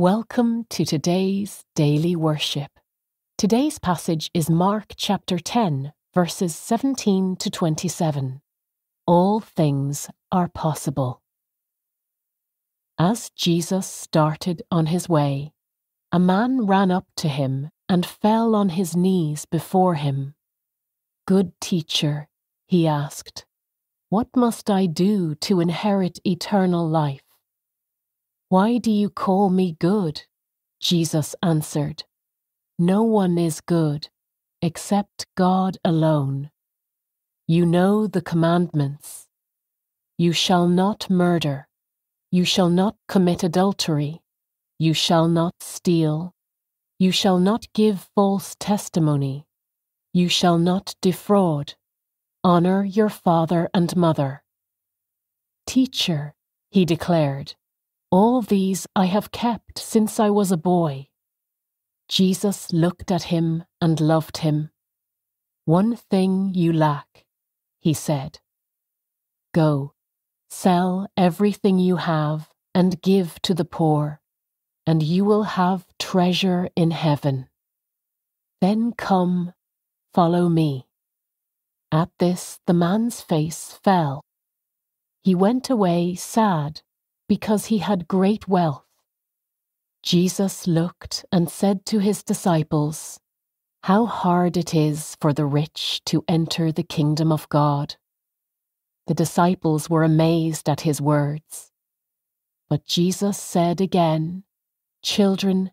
Welcome to today's daily worship. Today's passage is Mark chapter 10, verses 17 to 27. All things are possible. As Jesus started on his way, a man ran up to him and fell on his knees before him. Good teacher, he asked, what must I do to inherit eternal life? Why do you call me good? Jesus answered, No one is good except God alone. You know the commandments. You shall not murder. You shall not commit adultery. You shall not steal. You shall not give false testimony. You shall not defraud. Honor your father and mother. Teacher, he declared, all these I have kept since I was a boy. Jesus looked at him and loved him. One thing you lack, he said. Go, sell everything you have and give to the poor, and you will have treasure in heaven. Then come, follow me. At this the man's face fell. He went away sad because he had great wealth. Jesus looked and said to his disciples, How hard it is for the rich to enter the kingdom of God. The disciples were amazed at his words. But Jesus said again, Children,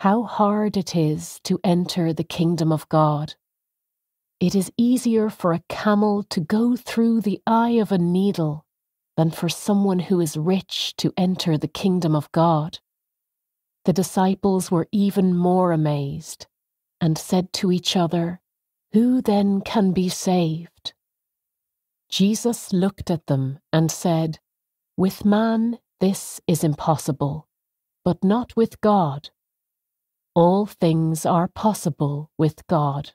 how hard it is to enter the kingdom of God. It is easier for a camel to go through the eye of a needle than for someone who is rich to enter the kingdom of God. The disciples were even more amazed and said to each other, Who then can be saved? Jesus looked at them and said, With man this is impossible, but not with God. All things are possible with God.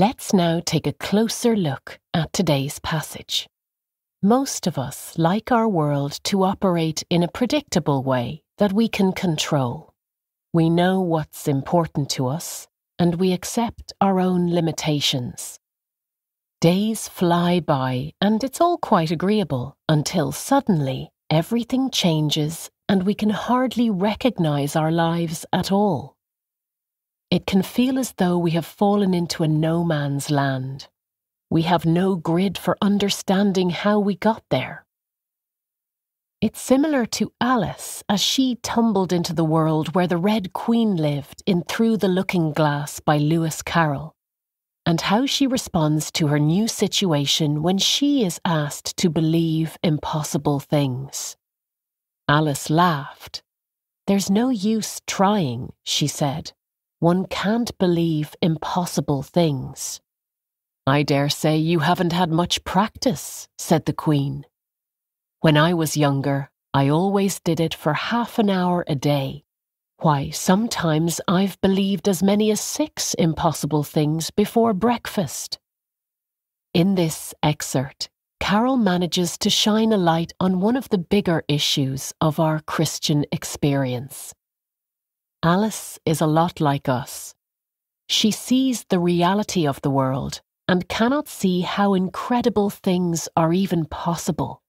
Let's now take a closer look at today's passage. Most of us like our world to operate in a predictable way that we can control. We know what's important to us, and we accept our own limitations. Days fly by, and it's all quite agreeable until suddenly everything changes and we can hardly recognize our lives at all. It can feel as though we have fallen into a no man's land. We have no grid for understanding how we got there. It's similar to Alice as she tumbled into the world where the Red Queen lived in Through the Looking Glass by Lewis Carroll, and how she responds to her new situation when she is asked to believe impossible things. Alice laughed. There's no use trying, she said. One can't believe impossible things. I dare say you haven't had much practice, said the Queen. When I was younger, I always did it for half an hour a day. Why, sometimes I've believed as many as six impossible things before breakfast. In this excerpt, Carroll manages to shine a light on one of the bigger issues of our Christian experience Alice is a lot like us. She sees the reality of the world and cannot see how incredible things are even possible.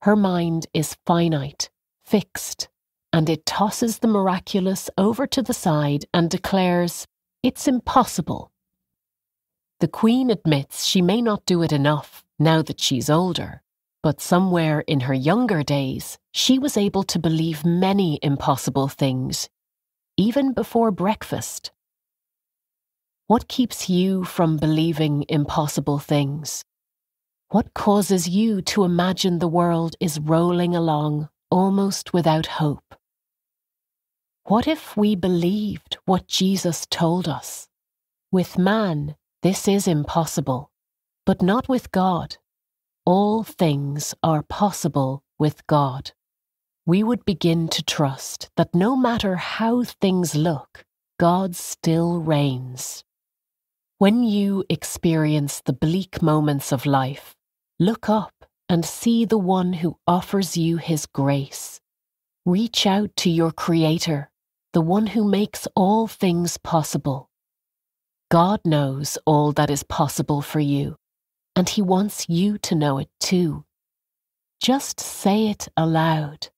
Her mind is finite, fixed, and it tosses the miraculous over to the side and declares, It's impossible. The Queen admits she may not do it enough now that she's older, but somewhere in her younger days, she was able to believe many impossible things even before breakfast? What keeps you from believing impossible things? What causes you to imagine the world is rolling along almost without hope? What if we believed what Jesus told us? With man, this is impossible, but not with God. All things are possible with God, we would begin to trust that no matter how things look, God still reigns. When you experience the bleak moments of life, look up and see the one who offers you his grace. Reach out to your Creator, the one who makes all things possible. God knows all that is possible for you, and He wants you to know it too. Just say it aloud.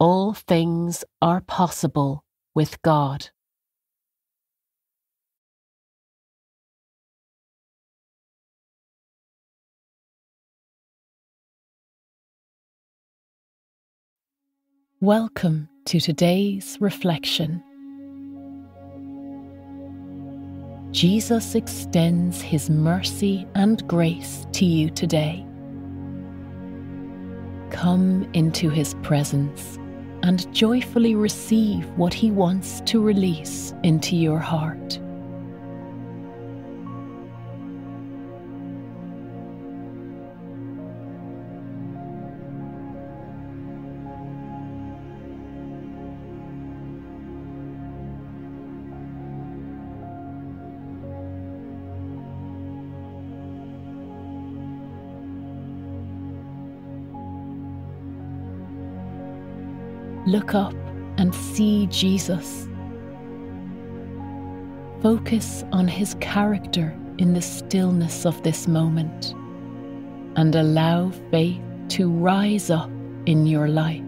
All things are possible with God. Welcome to today's reflection. Jesus extends his mercy and grace to you today. Come into his presence and joyfully receive what he wants to release into your heart. Look up and see Jesus. Focus on his character in the stillness of this moment and allow faith to rise up in your life.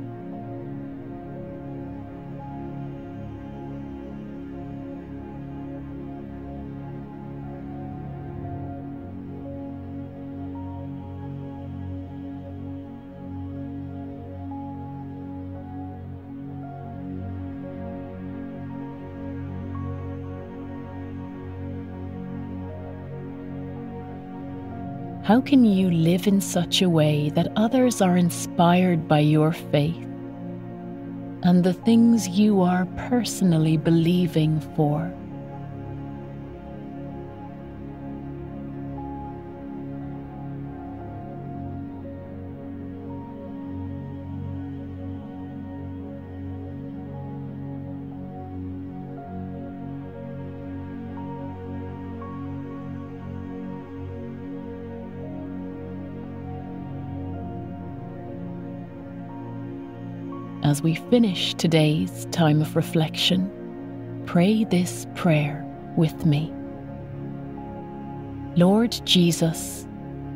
How can you live in such a way that others are inspired by your faith and the things you are personally believing for? As we finish today's time of reflection, pray this prayer with me. Lord Jesus,